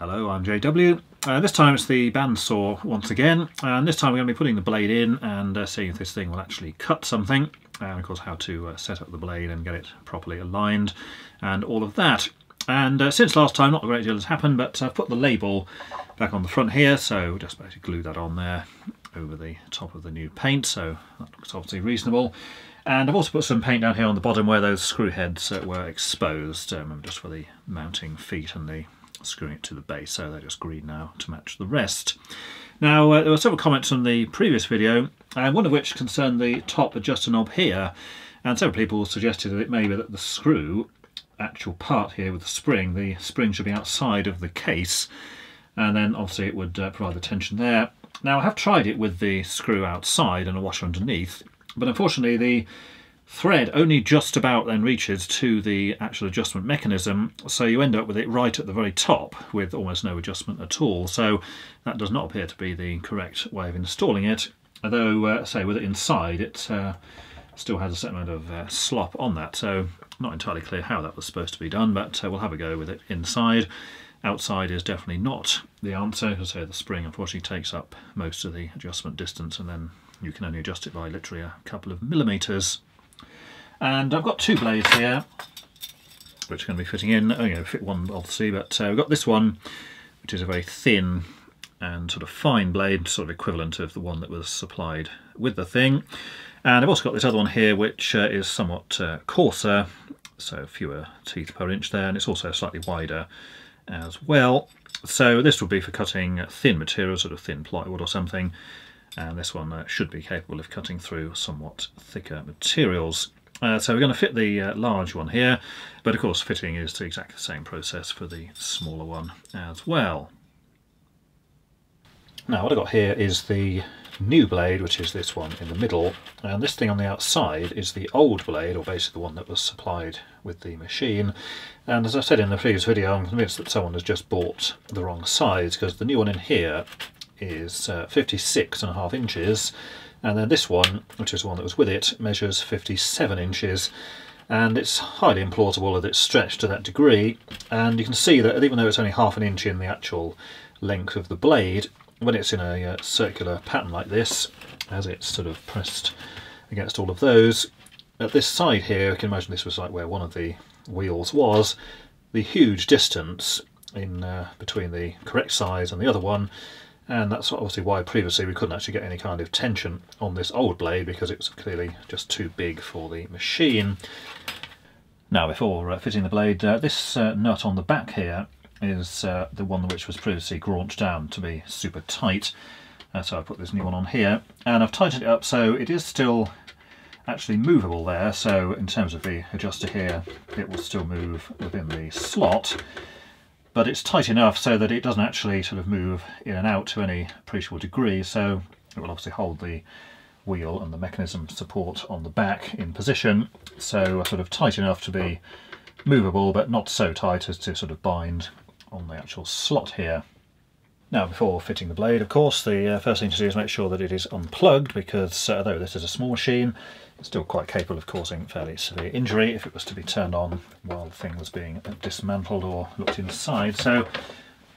Hello, I'm JW. Uh, this time it's the bandsaw once again, and this time we're going to be putting the blade in and uh, seeing if this thing will actually cut something, and of course how to uh, set up the blade and get it properly aligned, and all of that. And uh, since last time, not a great deal has happened, but I've put the label back on the front here, so just basically glue that on there over the top of the new paint, so that looks obviously reasonable. And I've also put some paint down here on the bottom where those screw heads uh, were exposed, um, just for the mounting feet and the screwing it to the base, so they're just green now to match the rest. Now, uh, there were several comments on the previous video, and one of which concerned the top adjuster knob here, and several people suggested that it may be that the screw, actual part here with the spring, the spring should be outside of the case, and then obviously it would uh, provide the tension there. Now, I have tried it with the screw outside and a washer underneath, but unfortunately the thread only just about then reaches to the actual adjustment mechanism so you end up with it right at the very top with almost no adjustment at all. So that does not appear to be the correct way of installing it although uh, say with it inside it uh, still has a certain amount of uh, slop on that. So not entirely clear how that was supposed to be done but uh, we'll have a go with it inside. Outside is definitely not the answer because the spring unfortunately takes up most of the adjustment distance and then you can only adjust it by literally a couple of millimeters and I've got two blades here, which are going to be fitting in. Oh, you know, fit one obviously, but uh, we've got this one, which is a very thin and sort of fine blade, sort of equivalent of the one that was supplied with the thing. And I've also got this other one here, which uh, is somewhat uh, coarser, so fewer teeth per inch there, and it's also slightly wider as well. So this would be for cutting thin material, sort of thin plywood or something, and this one uh, should be capable of cutting through somewhat thicker materials. Uh, so we're going to fit the uh, large one here, but of course fitting is exactly the same process for the smaller one as well. Now what I've got here is the new blade, which is this one in the middle, and this thing on the outside is the old blade, or basically the one that was supplied with the machine. And as I said in the previous video, I'm convinced that someone has just bought the wrong size, because the new one in here is uh, 56 and a half inches, and then this one, which is the one that was with it, measures 57 inches. And it's highly implausible that it's stretched to that degree. And you can see that even though it's only half an inch in the actual length of the blade when it's in a uh, circular pattern like this as it's sort of pressed against all of those at this side here you can imagine this was like where one of the wheels was the huge distance in uh, between the correct size and the other one and that's obviously why previously we couldn't actually get any kind of tension on this old blade because it was clearly just too big for the machine. Now before uh, fitting the blade, uh, this uh, nut on the back here is uh, the one which was previously graunched down to be super tight. Uh, so I put this new one on here and I've tightened it up so it is still actually movable there so in terms of the adjuster here it will still move within the slot but it's tight enough so that it doesn't actually sort of move in and out to any appreciable degree so it will obviously hold the wheel and the mechanism support on the back in position so sort of tight enough to be movable but not so tight as to sort of bind on the actual slot here. Now before fitting the blade of course the uh, first thing to do is make sure that it is unplugged because uh, although this is a small machine it's still quite capable of causing fairly severe injury if it was to be turned on while the thing was being dismantled or looked inside. So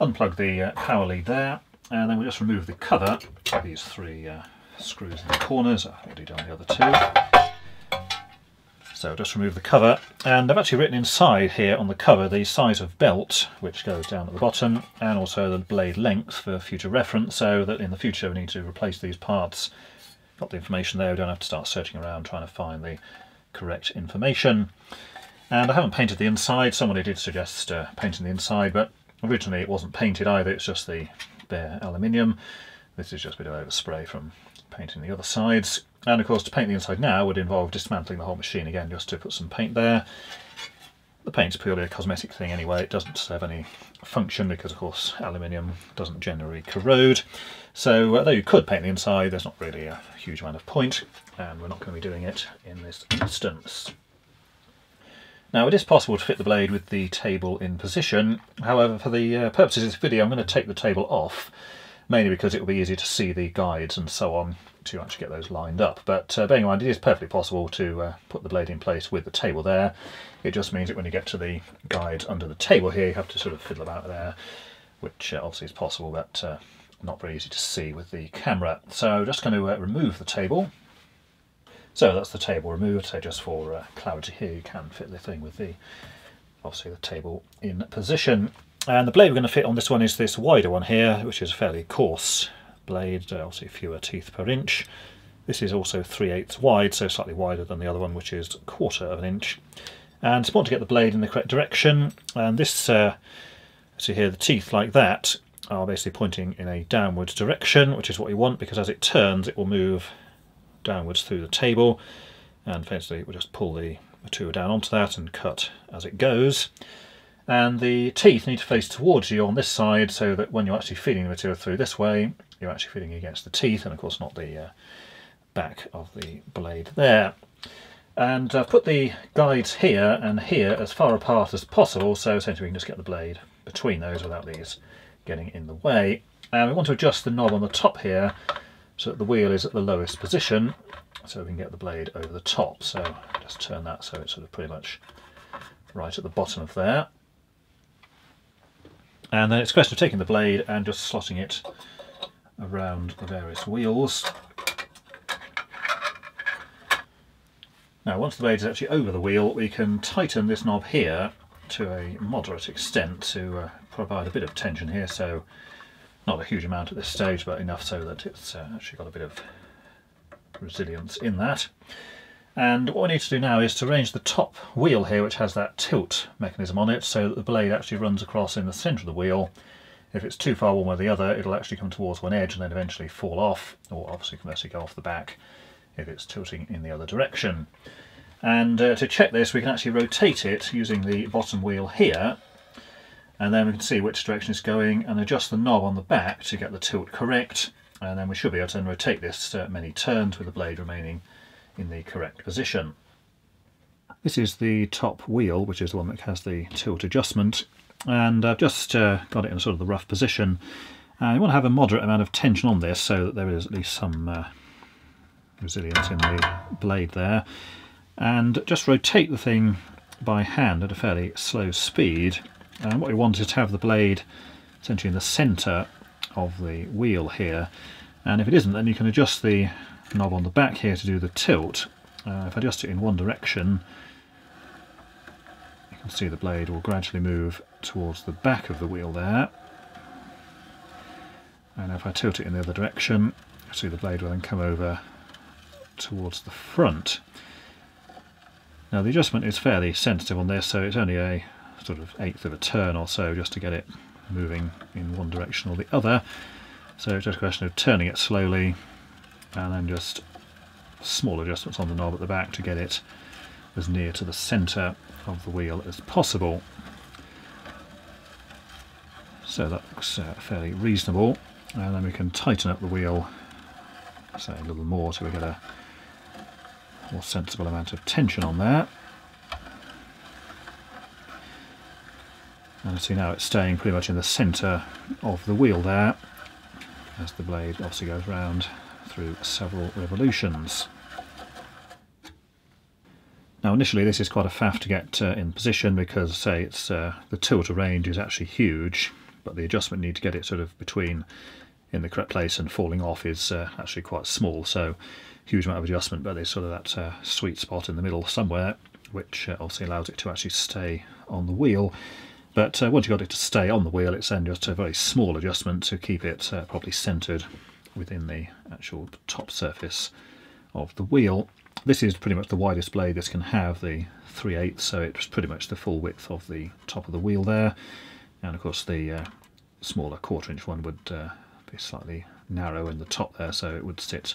unplug the uh, power lead there and then we'll just remove the cover these three uh, screws in the corners. I think we'll do on the other two. So just remove the cover and I've actually written inside here on the cover the size of belt which goes down at the bottom and also the blade length for future reference so that in the future we need to replace these parts got the information there, we don't have to start searching around trying to find the correct information. And I haven't painted the inside, somebody did suggest uh, painting the inside, but originally it wasn't painted either, it's just the bare aluminium. This is just a bit of overspray from painting the other sides. And of course to paint the inside now would involve dismantling the whole machine again just to put some paint there. The paint's purely a cosmetic thing anyway, it doesn't have any function because of course aluminium doesn't generally corrode. So though you could paint the inside, there's not really a huge amount of point and we're not going to be doing it in this instance. Now it is possible to fit the blade with the table in position, however for the uh, purposes of this video I'm going to take the table off, mainly because it will be easier to see the guides and so on to actually get those lined up. But uh, bearing in mind it is perfectly possible to uh, put the blade in place with the table there. It just means that when you get to the guide under the table here you have to sort of fiddle about there which uh, obviously is possible but uh, not very easy to see with the camera. So just going to uh, remove the table. So that's the table removed, so just for uh, clarity here you can fit the thing with the obviously the table in position. And the blade we're going to fit on this one is this wider one here, which is a fairly coarse blade, uh, obviously fewer teeth per inch. This is also 3 eighths wide, so slightly wider than the other one, which is a quarter of an inch. And it's important to get the blade in the correct direction. And this, uh, see here, the teeth like that are basically pointing in a downward direction, which is what you want, because as it turns, it will move downwards through the table. And basically, we'll just pull the, the tool down onto that and cut as it goes. And the teeth need to face towards you on this side so that when you're actually feeding the material through this way, you're actually feeding against the teeth and of course not the uh, back of the blade there. And I've put the guides here and here as far apart as possible so essentially we can just get the blade between those without these getting in the way. And we want to adjust the knob on the top here so that the wheel is at the lowest position so we can get the blade over the top. So just turn that so it's sort of pretty much right at the bottom of there. And then it's a question of taking the blade and just slotting it around the various wheels. Now once the blade is actually over the wheel we can tighten this knob here to a moderate extent to uh, provide a bit of tension here so not a huge amount at this stage but enough so that it's uh, actually got a bit of resilience in that. And what we need to do now is to arrange the top wheel here, which has that tilt mechanism on it, so that the blade actually runs across in the centre of the wheel. If it's too far one way or the other, it'll actually come towards one edge and then eventually fall off, or obviously conversely go off the back if it's tilting in the other direction. And uh, to check this, we can actually rotate it using the bottom wheel here, and then we can see which direction it's going and adjust the knob on the back to get the tilt correct, and then we should be able to rotate this uh, many turns with the blade remaining in the correct position. This is the top wheel, which is the one that has the tilt adjustment, and I've just uh, got it in sort of the rough position. Uh, you want to have a moderate amount of tension on this so that there is at least some uh, resilience in the blade there. And just rotate the thing by hand at a fairly slow speed. And what we want is to have the blade essentially in the centre of the wheel here. And if it isn't, then you can adjust the knob on the back here to do the tilt. Uh, if I adjust it in one direction, you can see the blade will gradually move towards the back of the wheel there. And if I tilt it in the other direction, you see the blade will then come over towards the front. Now the adjustment is fairly sensitive on this, so it's only a sort of eighth of a turn or so just to get it moving in one direction or the other. So it's just a question of turning it slowly and then just small adjustments on the knob at the back to get it as near to the centre of the wheel as possible. So that looks uh, fairly reasonable and then we can tighten up the wheel say a little more so we get a more sensible amount of tension on there. And see now it's staying pretty much in the centre of the wheel there as the blade obviously goes round through several revolutions. Now initially this is quite a faff to get uh, in position because say it's uh, the tilt range is actually huge but the adjustment need to get it sort of between in the correct place and falling off is uh, actually quite small. So huge amount of adjustment but there's sort of that uh, sweet spot in the middle somewhere which uh, obviously allows it to actually stay on the wheel. But uh, once you've got it to stay on the wheel, it's then just a very small adjustment to keep it properly centred within the actual top surface of the wheel. This is pretty much the widest blade this can have, the 3 8 so it's pretty much the full width of the top of the wheel there. And of course the uh, smaller quarter inch one would uh, be slightly narrow in the top there, so it would sit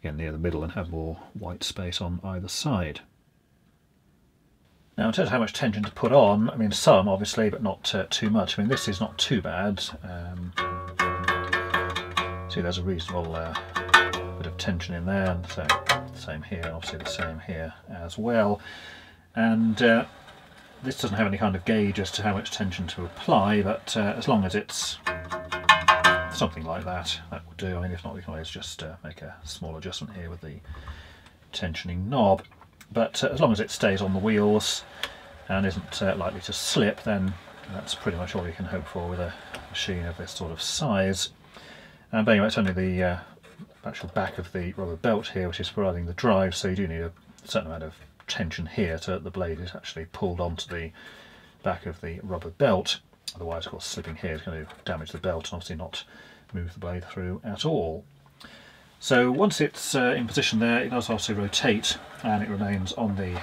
again near the middle and have more white space on either side. Now in terms of how much tension to put on, I mean some obviously, but not uh, too much. I mean this is not too bad. Um, see there's a reasonable uh, bit of tension in there, and so same here, obviously the same here as well. And uh, this doesn't have any kind of gauge as to how much tension to apply, but uh, as long as it's something like that, that will do. I mean if not we can always just uh, make a small adjustment here with the tensioning knob but uh, as long as it stays on the wheels and isn't uh, likely to slip then that's pretty much all you can hope for with a machine of this sort of size. And anyway, it's only the uh, actual back of the rubber belt here which is providing the drive, so you do need a certain amount of tension here so that the blade is actually pulled onto the back of the rubber belt. Otherwise, of course, slipping here is going to damage the belt and obviously not move the blade through at all. So once it's uh, in position there, it does also rotate and it remains on the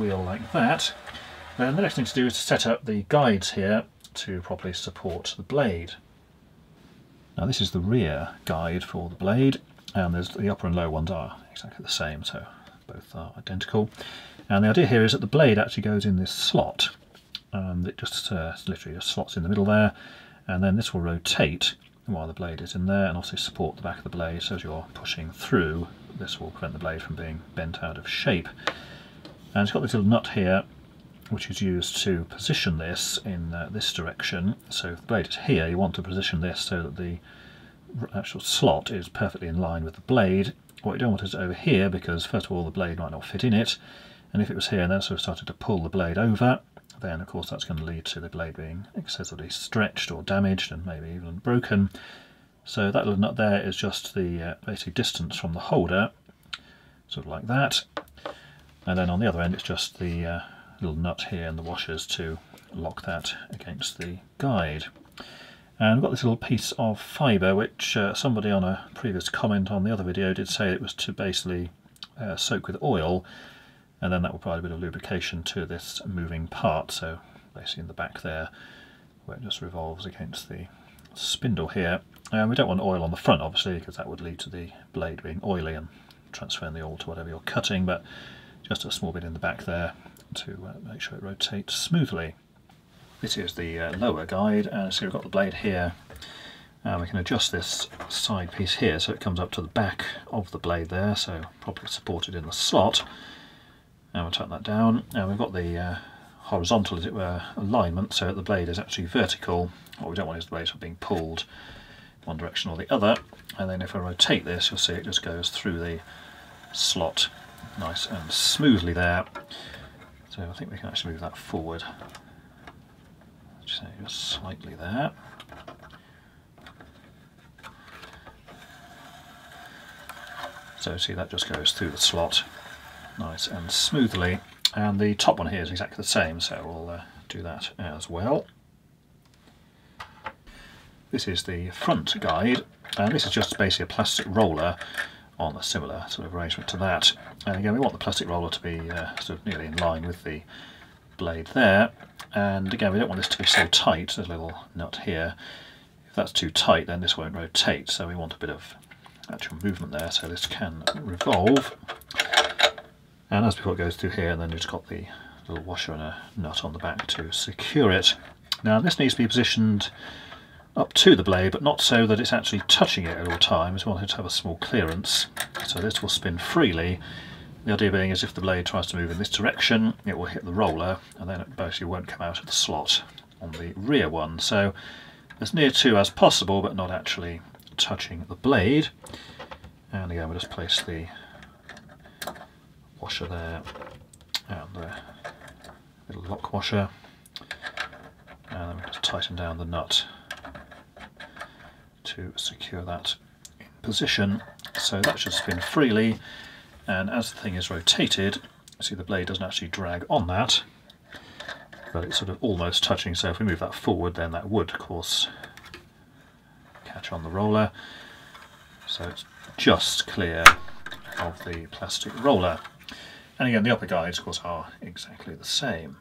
wheel like that. Then the next thing to do is to set up the guides here to properly support the blade. Now this is the rear guide for the blade and there's the upper and lower ones are exactly the same so both are identical. And the idea here is that the blade actually goes in this slot and it just uh, literally just slots in the middle there and then this will rotate while the blade is in there and also support the back of the blade. So as you're pushing through this will prevent the blade from being bent out of shape. And it's got this little nut here which is used to position this in uh, this direction so if the blade is here you want to position this so that the actual slot is perfectly in line with the blade what you don't want is over here because first of all the blade might not fit in it and if it was here and then sort of started to pull the blade over then of course that's going to lead to the blade being excessively stretched or damaged and maybe even broken. So that little nut there is just the uh, basic distance from the holder, sort of like that. And then on the other end it's just the uh, little nut here and the washers to lock that against the guide. And I've got this little piece of fibre which uh, somebody on a previous comment on the other video did say it was to basically uh, soak with oil and then that will provide a bit of lubrication to this moving part so basically in the back there where it just revolves against the spindle here and we don't want oil on the front obviously because that would lead to the blade being oily and transferring the oil to whatever you're cutting but just a small bit in the back there to uh, make sure it rotates smoothly. This is the uh, lower guide and so we've got the blade here and we can adjust this side piece here so it comes up to the back of the blade there so properly supported in the slot And we'll tuck that down. Now we've got the uh, horizontal, as it were, alignment, so that the blade is actually vertical. What we don't want is the blade being pulled one direction or the other. And then if I rotate this, you'll see it just goes through the slot nice and smoothly there. So I think we can actually move that forward. Just slightly there. So see that just goes through the slot nice and smoothly. And the top one here is exactly the same, so we'll uh, do that as well. This is the front guide, and this is just basically a plastic roller on a similar sort of arrangement to that. And again, we want the plastic roller to be uh, sort of nearly in line with the blade there. And again, we don't want this to be so tight, there's a little nut here. If that's too tight, then this won't rotate, so we want a bit of actual movement there, so this can revolve and as before it goes through here and then you've got the little washer and a nut on the back to secure it. Now this needs to be positioned up to the blade but not so that it's actually touching it at all times. We want it to have a small clearance so this will spin freely. The idea being is if the blade tries to move in this direction it will hit the roller and then it basically won't come out of the slot on the rear one. So as near to as possible but not actually touching the blade. And again we'll just place the washer there and the little lock washer and then we just tighten down the nut to secure that in position. So that should spin freely. And as the thing is rotated see the blade doesn't actually drag on that but it's sort of almost touching. So if we move that forward then that would of course catch on the roller. So it's just clear of the plastic roller. And again, the upper guides, of course, are exactly the same.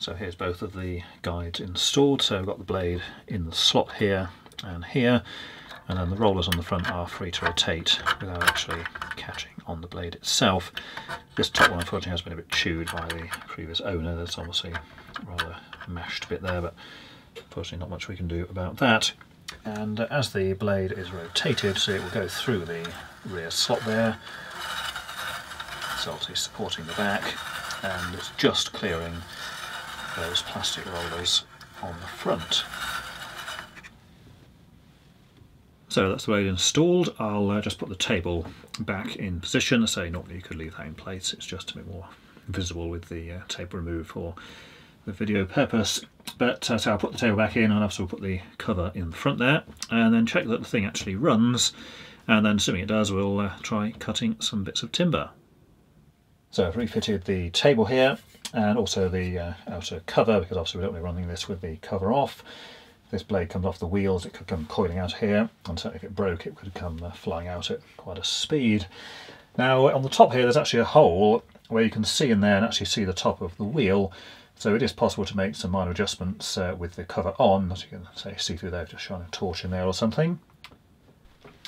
So here's both of the guides installed. So I've got the blade in the slot here and here, and then the rollers on the front are free to rotate without actually catching on the blade itself. This top one unfortunately has been a bit chewed by the previous owner. There's obviously rather mashed bit there, but unfortunately not much we can do about that. And as the blade is rotated, so it will go through the rear slot there, so obviously supporting the back and it's just clearing those plastic rollers on the front. So that's the way installed. I'll uh, just put the table back in position. So normally you could leave that in place, it's just a bit more visible with the uh, table removed for the video purpose. But uh, so I'll put the table back in and I've also put the cover in the front there and then check that the thing actually runs and then assuming it does we'll uh, try cutting some bits of timber. So I've refitted the table here and also the uh, outer cover because obviously we don't be running this with the cover off. If this blade comes off the wheels it could come coiling out here and certainly if it broke it could come uh, flying out at quite a speed. Now on the top here there's actually a hole where you can see in there and actually see the top of the wheel so it is possible to make some minor adjustments uh, with the cover on, as you can say see through there, just shine a torch in there or something.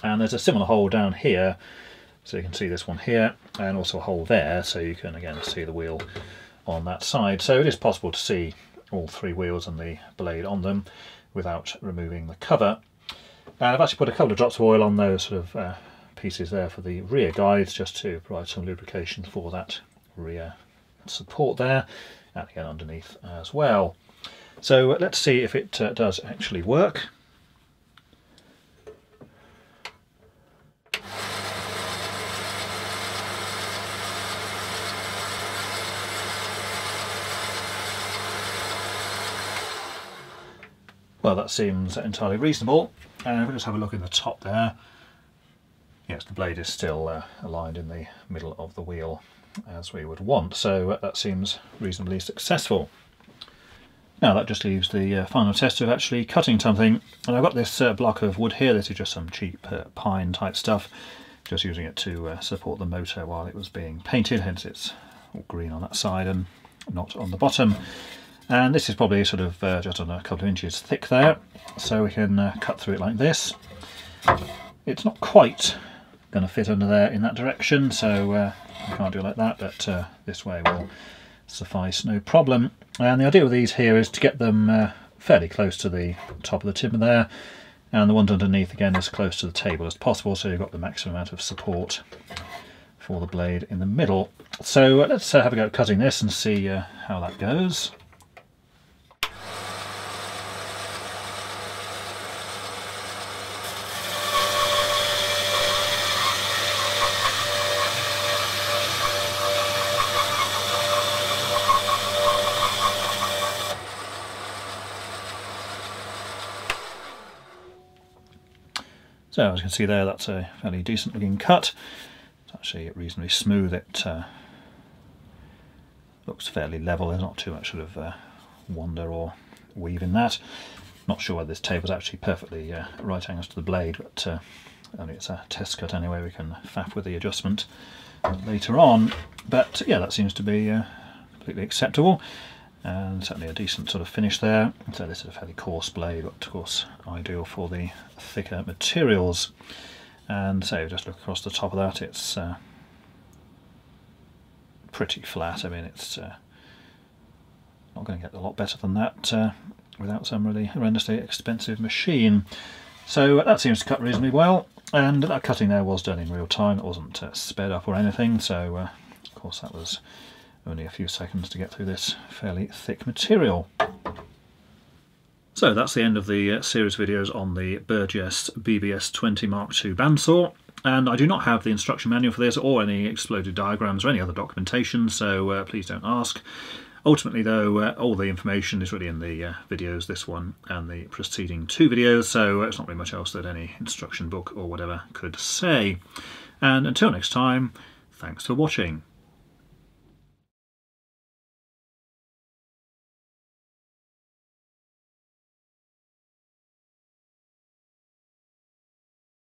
And there's a similar hole down here, so you can see this one here, and also a hole there, so you can again see the wheel on that side. So it is possible to see all three wheels and the blade on them without removing the cover. And I've actually put a couple of drops of oil on those sort of uh, pieces there for the rear guides, just to provide some lubrication for that rear support there and again underneath as well. So let's see if it uh, does actually work. Well, that seems entirely reasonable. And if we just have a look in the top there, yes, the blade is still uh, aligned in the middle of the wheel as we would want. So uh, that seems reasonably successful. Now that just leaves the uh, final test of actually cutting something. And I've got this uh, block of wood here, this is just some cheap uh, pine type stuff, just using it to uh, support the motor while it was being painted, hence it's all green on that side and not on the bottom. And this is probably sort of uh, just on a couple of inches thick there, so we can cut through it like this. It's not quite going to fit under there in that direction, so I can't do it like that, but uh, this way will suffice no problem. And the idea with these here is to get them uh, fairly close to the top of the timber there, and the ones underneath again as close to the table as possible, so you've got the maximum amount of support for the blade in the middle. So uh, let's uh, have a go at cutting this and see uh, how that goes. So as you can see there, that's a fairly decent looking cut. It's actually reasonably smooth. It uh, looks fairly level. There's not too much sort of uh, wander or weave in that. Not sure whether this tape is actually perfectly uh, right angles to the blade, but uh, it's a test cut anyway. We can faff with the adjustment later on. But yeah, that seems to be uh, completely acceptable and certainly a decent sort of finish there. So this is a fairly coarse blade, but of course ideal for the thicker materials. And so just look across the top of that, it's uh, pretty flat. I mean, it's uh, not going to get a lot better than that uh, without some really horrendously expensive machine. So that seems to cut reasonably well, and that cutting there was done in real time. It wasn't uh, sped up or anything, so uh, of course that was only a few seconds to get through this fairly thick material. So that's the end of the uh, series videos on the Burgess BBS 20 Mark II bandsaw. And I do not have the instruction manual for this or any exploded diagrams or any other documentation, so uh, please don't ask. Ultimately though, uh, all the information is really in the uh, videos, this one and the preceding two videos, so it's not really much else that any instruction book or whatever could say. And until next time, thanks for watching.